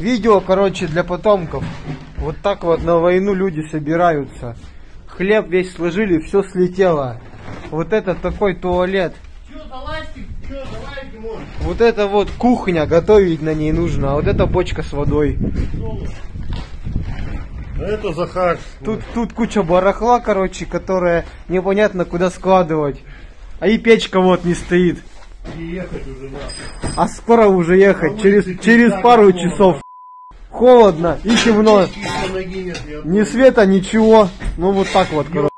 Видео, короче, для потомков. Вот так вот на войну люди собираются. Хлеб весь сложили, все слетело. Вот это такой туалет. Че, залазьте, че, может. Вот это вот кухня, готовить на ней нужно. А вот это бочка с водой. А это Захар. Тут, тут куча барахла, короче, которая непонятно куда складывать. А и печка вот не стоит. И ехать уже надо. А скоро уже ехать, На через, через пару часов. Холодно и темно. Ни света, ничего. Ну вот так вот, короче.